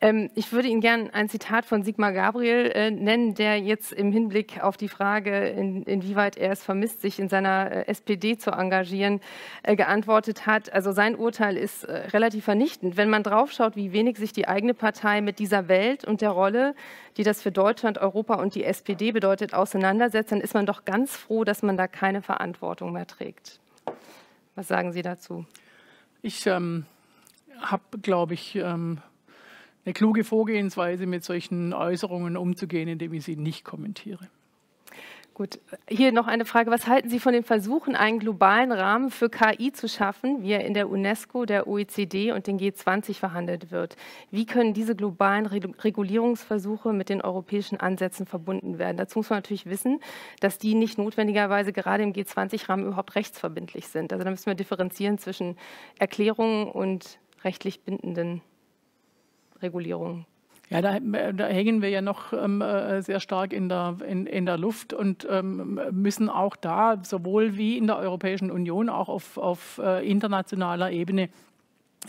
Ähm, ich würde Ihnen gerne ein Zitat von Sigmar Gabriel äh, nennen, der jetzt im Hinblick auf die Frage, in, inwieweit er es vermisst, sich in seiner äh, SPD zu engagieren, äh, geantwortet hat. Also sein Urteil ist äh, relativ vernichtend. Wenn man draufschaut, wie wenig sich die eigene Partei mit dieser Welt und der Rolle, die das für Deutschland, Europa und die SPD bedeutet, auseinandersetzt, dann ist man doch ganz froh, dass man da keine Verantwortung mehr trägt. Was sagen Sie dazu? Ich ähm, habe, glaube ich, ähm eine kluge Vorgehensweise, mit solchen Äußerungen umzugehen, indem ich sie nicht kommentiere. Gut, hier noch eine Frage. Was halten Sie von den Versuchen, einen globalen Rahmen für KI zu schaffen, wie er in der UNESCO, der OECD und den G20 verhandelt wird? Wie können diese globalen Regulierungsversuche mit den europäischen Ansätzen verbunden werden? Dazu muss man natürlich wissen, dass die nicht notwendigerweise gerade im G20-Rahmen überhaupt rechtsverbindlich sind. Also da müssen wir differenzieren zwischen Erklärungen und rechtlich bindenden Regulierung? Ja, da, da, hängen wir ja noch ähm, äh, sehr stark in der, in, in der Luft und ähm, müssen auch da, sowohl wie in der Europäischen Union, auch auf, auf äh, internationaler Ebene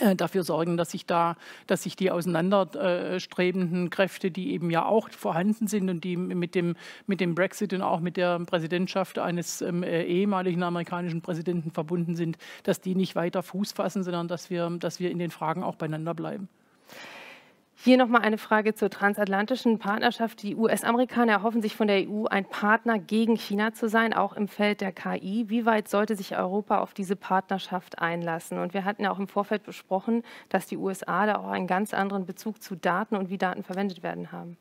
äh, dafür sorgen, dass sich da, dass sich die auseinanderstrebenden Kräfte, die eben ja auch vorhanden sind und die mit dem, mit dem Brexit und auch mit der Präsidentschaft eines ähm, äh, ehemaligen amerikanischen Präsidenten verbunden sind, dass die nicht weiter Fuß fassen, sondern dass wir, dass wir in den Fragen auch beieinander bleiben. Hier nochmal eine Frage zur transatlantischen Partnerschaft. Die US-Amerikaner erhoffen sich von der EU, ein Partner gegen China zu sein, auch im Feld der KI. Wie weit sollte sich Europa auf diese Partnerschaft einlassen? Und wir hatten ja auch im Vorfeld besprochen, dass die USA da auch einen ganz anderen Bezug zu Daten und wie Daten verwendet werden haben.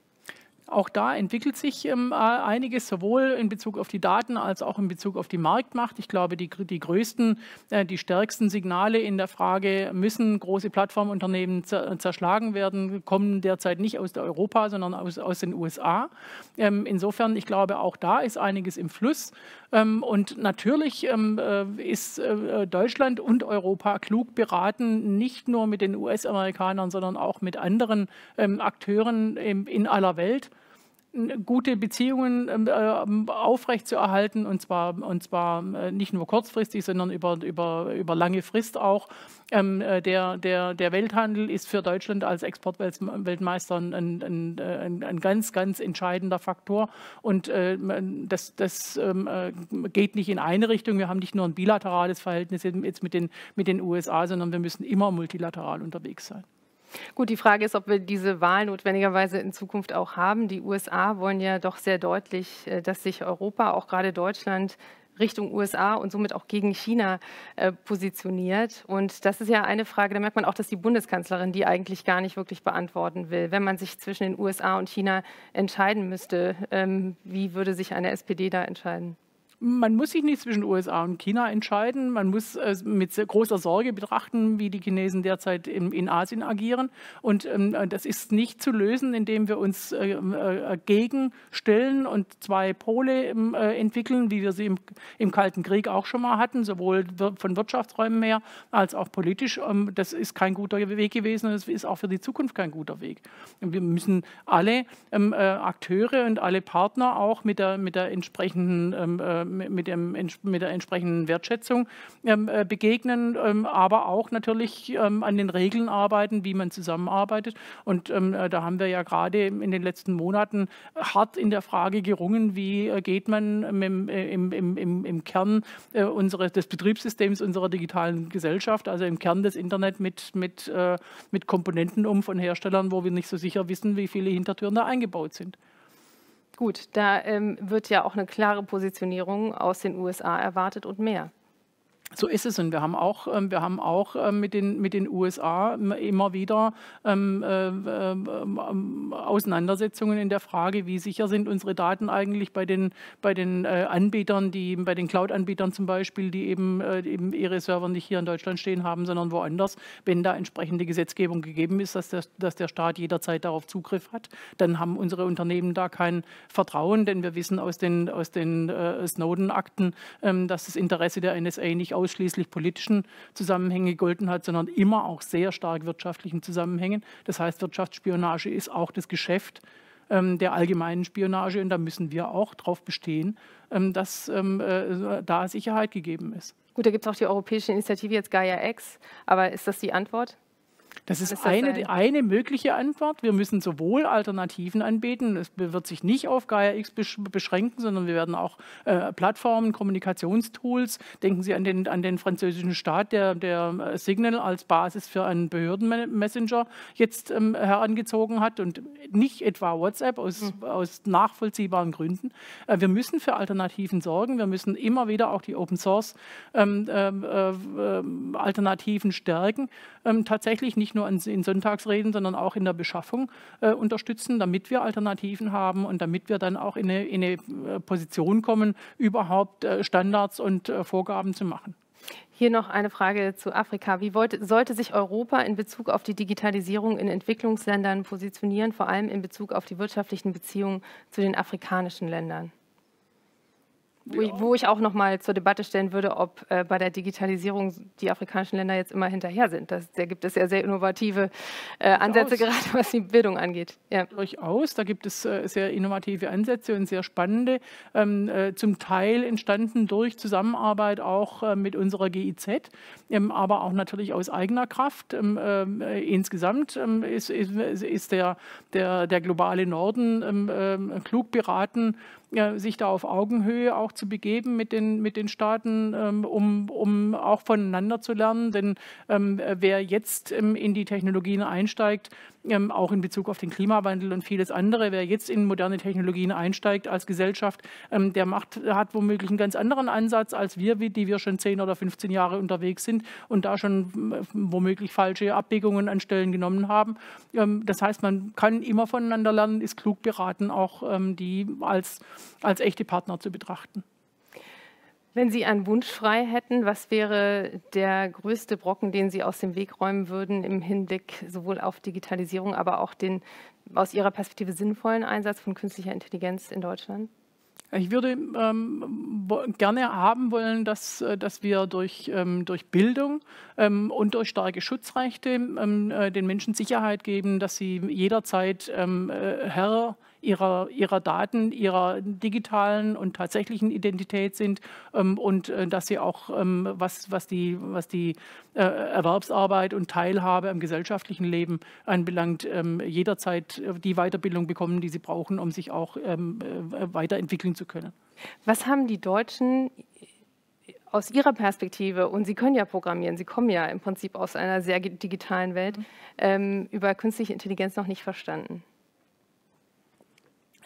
Auch da entwickelt sich ähm, einiges, sowohl in Bezug auf die Daten als auch in Bezug auf die Marktmacht. Ich glaube, die, die größten, äh, die stärksten Signale in der Frage, müssen große Plattformunternehmen zerschlagen werden, kommen derzeit nicht aus Europa, sondern aus, aus den USA. Ähm, insofern, ich glaube, auch da ist einiges im Fluss. Ähm, und natürlich ähm, äh, ist äh, Deutschland und Europa klug beraten, nicht nur mit den US-Amerikanern, sondern auch mit anderen ähm, Akteuren in aller Welt gute Beziehungen ähm, äh, aufrechtzuerhalten und zwar, und zwar äh, nicht nur kurzfristig, sondern über, über, über lange Frist auch. Ähm, äh, der, der, der Welthandel ist für Deutschland als Exportweltmeister ein, ein, ein, ein ganz, ganz entscheidender Faktor und äh, das, das ähm, äh, geht nicht in eine Richtung. Wir haben nicht nur ein bilaterales Verhältnis jetzt mit den, mit den USA, sondern wir müssen immer multilateral unterwegs sein. Gut, die Frage ist, ob wir diese Wahl notwendigerweise in Zukunft auch haben. Die USA wollen ja doch sehr deutlich, äh, dass sich Europa, auch gerade Deutschland, Richtung USA und somit auch gegen China äh, positioniert. Und das ist ja eine Frage, da merkt man auch, dass die Bundeskanzlerin die eigentlich gar nicht wirklich beantworten will. Wenn man sich zwischen den USA und China entscheiden müsste, ähm, wie würde sich eine SPD da entscheiden? Man muss sich nicht zwischen USA und China entscheiden. Man muss äh, mit großer Sorge betrachten, wie die Chinesen derzeit in, in Asien agieren. Und ähm, das ist nicht zu lösen, indem wir uns äh, äh, gegenstellen und zwei Pole ähm, äh, entwickeln, wie wir sie im, im, Kalten Krieg auch schon mal hatten, sowohl von Wirtschaftsräumen her als auch politisch. Ähm, das ist kein guter Weg gewesen und es ist auch für die Zukunft kein guter Weg. Wir müssen alle ähm, äh, Akteure und alle Partner auch mit der, mit der entsprechenden ähm, äh, mit, dem, mit der entsprechenden Wertschätzung ähm, äh, begegnen, ähm, aber auch natürlich ähm, an den Regeln arbeiten, wie man zusammenarbeitet. Und äh, da haben wir ja gerade in den letzten Monaten hart in der Frage gerungen, wie äh, geht man im, im, im, im Kern unseres, des Betriebssystems unserer digitalen Gesellschaft, also im Kern des Internet mit, mit, mit Komponenten um von Herstellern, wo wir nicht so sicher wissen, wie viele Hintertüren da eingebaut sind. Gut, da ähm, wird ja auch eine klare Positionierung aus den USA erwartet und mehr. So ist es und wir haben auch, ähm, wir haben auch ähm, mit, den, mit den USA immer wieder ähm, äh, äh, Auseinandersetzungen in der Frage, wie sicher sind unsere Daten eigentlich bei den, bei den äh, Anbietern, die bei den Cloud-Anbietern zum Beispiel, die eben, äh, eben ihre Server nicht hier in Deutschland stehen haben, sondern woanders. Wenn da entsprechende Gesetzgebung gegeben ist, dass der, dass der Staat jederzeit darauf Zugriff hat, dann haben unsere Unternehmen da kein Vertrauen, denn wir wissen aus den, aus den äh, Snowden-Akten, ähm, dass das Interesse der NSA nicht ausschließlich politischen Zusammenhängen gegolten hat, sondern immer auch sehr stark wirtschaftlichen Zusammenhängen. Das heißt, Wirtschaftsspionage ist auch das Geschäft ähm, der allgemeinen Spionage und da müssen wir auch darauf bestehen, ähm, dass ähm, äh, da Sicherheit gegeben ist. Gut, da gibt es auch die europäische Initiative jetzt Gaia X, aber ist das die Antwort? Das ist, das eine, eine mögliche Antwort. Wir müssen sowohl Alternativen anbieten, es wird sich nicht auf Gaia X beschränken, sondern wir werden auch äh, Plattformen, Kommunikationstools, denken Sie an den, an den französischen Staat, der, der äh, Signal als Basis für einen Behördenmessenger jetzt ähm, herangezogen hat und nicht etwa WhatsApp aus, mhm. aus nachvollziehbaren Gründen. Äh, wir müssen für Alternativen sorgen. Wir müssen immer wieder auch die Open Source ähm, ähm äh, äh, Alternativen stärken. Ähm, tatsächlich nicht nur in Sonntagsreden, sondern auch in der Beschaffung äh, unterstützen, damit wir Alternativen haben und damit wir dann auch in eine, in eine äh, Position kommen, überhaupt äh, Standards und äh, Vorgaben zu machen. Hier noch eine Frage zu Afrika. Wie wollte, sollte sich Europa in Bezug auf die Digitalisierung in Entwicklungsländern positionieren, vor allem in Bezug auf die wirtschaftlichen Beziehungen zu den afrikanischen Ländern? Wo, ich, wo ich auch noch mal zur Debatte stellen würde, ob äh, bei der Digitalisierung die afrikanischen Länder jetzt immer hinterher sind. Das, da gibt es ja sehr innovative äh, Ansätze, gerade was die Bildung angeht. Ja. Durchaus, da gibt es äh, sehr innovative Ansätze und sehr spannende, ähm, äh, zum Teil entstanden durch Zusammenarbeit auch äh, mit unserer GIZ, ähm, aber auch natürlich aus eigener Kraft. Ähm, äh, insgesamt ähm, ist, ist, ist der, der, der globale Norden ähm, ähm, klug beraten, ja, sich da auf Augenhöhe auch zu begeben mit den, mit den Staaten, ähm, um, um auch voneinander zu lernen. Denn ähm, wer jetzt ähm, in die Technologien einsteigt, ähm, auch in Bezug auf den Klimawandel und vieles andere, wer jetzt in moderne Technologien einsteigt als Gesellschaft, ähm, der macht, hat womöglich einen ganz anderen Ansatz als wir, die wir schon 10 oder 15 Jahre unterwegs sind und da schon äh, womöglich falsche Abbiegungen an Stellen genommen haben. Ähm, das heißt, man kann immer voneinander lernen, ist klug beraten, auch ähm, die als, als echte Partner zu betrachten. Wenn Sie einen Wunsch frei hätten, was wäre der größte Brocken, den Sie aus dem Weg räumen würden im Hinblick sowohl auf Digitalisierung, aber auch den aus Ihrer Perspektive sinnvollen Einsatz von künstlicher Intelligenz in Deutschland? Ich würde ähm, gerne haben wollen, dass, äh, dass wir durch, ähm, durch Bildung ähm, und durch starke Schutzrechte ähm, äh, den Menschen Sicherheit geben, dass sie jederzeit ähm, äh, Herr ihrer, ihrer Daten, ihrer digitalen und tatsächlichen Identität sind ähm, und äh, dass sie auch, ähm, was, was die, was die äh, Erwerbsarbeit und Teilhabe am gesellschaftlichen Leben anbelangt, ähm, jederzeit äh, die Weiterbildung bekommen, die sie brauchen, um sich auch ähm, äh, weiterentwickeln zu können. Was haben die Deutschen aus Ihrer Perspektive, und Sie können ja programmieren, Sie kommen ja im Prinzip aus einer sehr digitalen Welt, mhm. ähm, über künstliche Intelligenz noch nicht verstanden?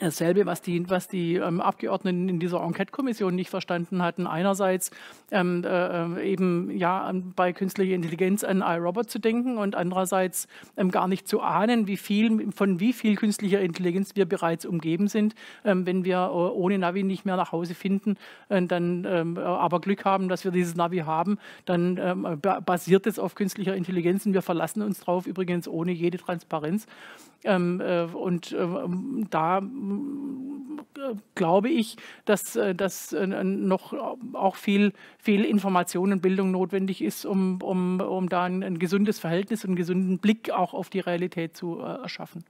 Dasselbe, was die, was die ähm, Abgeordneten in dieser Enquete-Kommission nicht verstanden hatten. Einerseits ähm, äh, eben ja bei künstlicher Intelligenz an iRobot zu denken und andererseits ähm, gar nicht zu ahnen, wie viel, von wie viel künstlicher Intelligenz wir bereits umgeben sind. Ähm, wenn wir äh, ohne Navi nicht mehr nach Hause finden, äh, dann ähm, aber Glück haben, dass wir dieses Navi haben, dann ähm, basiert es auf künstlicher Intelligenz und wir verlassen uns drauf, übrigens ohne jede Transparenz. Ähm, äh, und äh, da äh, glaube ich, dass, äh, dass äh, noch auch viel, viel Information und Bildung notwendig ist, um, um, um da ein, ein gesundes Verhältnis und einen gesunden Blick auch auf die Realität zu erschaffen.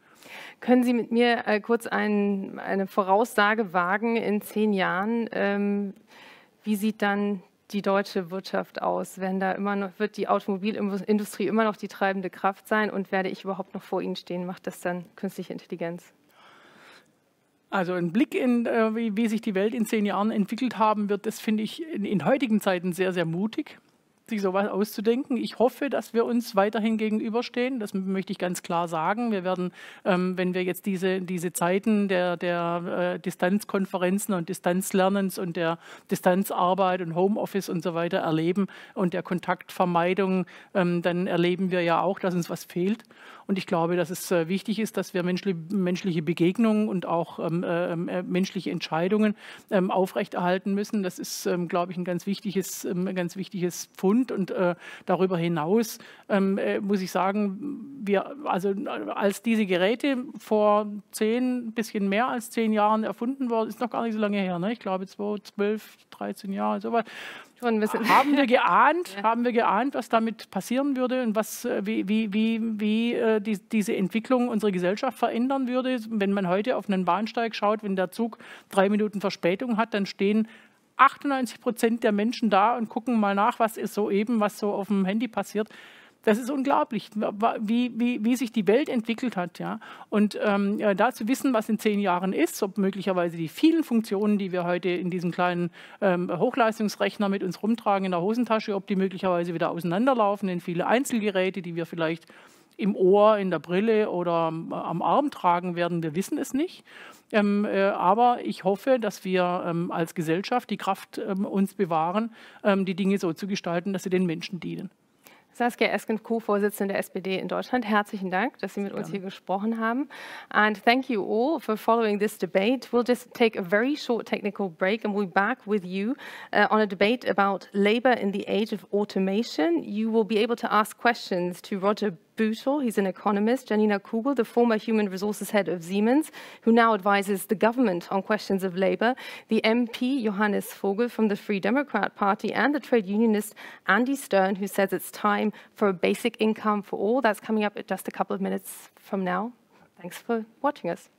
Können Sie mit mir kurz ein, eine Voraussage wagen in zehn Jahren? Ähm, wie sieht dann die deutsche Wirtschaft aus? Werden da immer noch, wird die Automobilindustrie immer noch die treibende Kraft sein und werde ich überhaupt noch vor Ihnen stehen? Macht das dann künstliche Intelligenz? Also ein Blick in, äh, wie, sich die Welt in zehn Jahren entwickelt haben wird, das finde ich in, in heutigen Zeiten sehr, sehr mutig sich sowas auszudenken. Ich hoffe, dass wir uns weiterhin gegenüberstehen. Das möchte ich ganz klar sagen. Wir werden, ähm, wenn wir jetzt diese, diese Zeiten der, der äh, Distanzkonferenzen und Distanzlernens und der Distanzarbeit und Homeoffice und so weiter erleben und der Kontaktvermeidung, ähm, dann erleben wir ja auch, dass uns was fehlt. Und ich glaube, dass es äh, wichtig ist, dass wir menschli menschliche Begegnungen und auch ähm, ähm, äh, menschliche Entscheidungen ähm, aufrechterhalten müssen. Das ist, ähm, glaube ich, ein ganz wichtiges, ähm, ganz wichtiges Pfund. Und äh, darüber hinaus ähm, äh, muss ich sagen, wir, also als diese Geräte vor zehn, bisschen mehr als zehn Jahren erfunden wurden, ist noch gar nicht so lange her. Ne? Ich glaube, 12, 13 Jahre, sowas haben wir geahnt, ja. haben wir geahnt, was damit passieren würde und was, äh, wie, wie, wie, wie äh, die, diese Entwicklung unsere Gesellschaft verändern würde. Wenn man heute auf einen Bahnsteig schaut, wenn der Zug drei Minuten Verspätung hat, dann stehen 98 Prozent der Menschen da und gucken mal nach, was ist soeben, was so auf dem Handy passiert. Das ist unglaublich, wie, wie, wie sich die Welt entwickelt hat. Ja? Und ähm, da zu wissen, was in zehn Jahren ist, ob möglicherweise die vielen Funktionen, die wir heute in diesem kleinen ähm, Hochleistungsrechner mit uns rumtragen in der Hosentasche, ob die möglicherweise wieder auseinanderlaufen in viele Einzelgeräte, die wir vielleicht im Ohr, in der Brille oder am Arm tragen werden, wir wissen es nicht. Ähm, äh, aber ich hoffe, dass wir ähm, als Gesellschaft die Kraft ähm, uns bewahren, ähm, die Dinge so zu gestalten, dass sie den Menschen dienen. Saskia Esken, Co-Vorsitzende der SPD in Deutschland. Herzlichen Dank, dass Sie mit uns hier gesprochen haben. And thank you all for following this debate. We'll just take a very short technical break and we'll be back with you uh, on a debate about labor in the age of automation. You will be able to ask questions to Roger He's an economist, Janina Kugel, the former human resources head of Siemens, who now advises the government on questions of labor, the MP Johannes Vogel from the Free Democrat Party, and the trade unionist Andy Stern, who says it's time for a basic income for all. That's coming up in just a couple of minutes from now. Thanks for watching us.